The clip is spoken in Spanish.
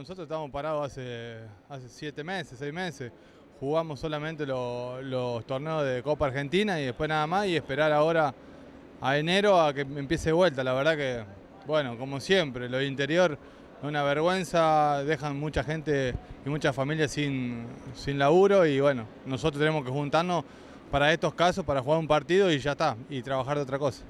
Nosotros estamos parados hace, hace siete meses, seis meses. Jugamos solamente lo- los torneos de Copa Argentina y después nada más y esperar ahora a enero a que empiece de vuelta. La verdad que, bueno, como siempre, lo interior es una vergüenza, dejan mucha gente y muchas familias sin, sin laburo y bueno, nosotros tenemos que juntarnos para estos casos, para jugar un partido y ya está, y trabajar de otra cosa.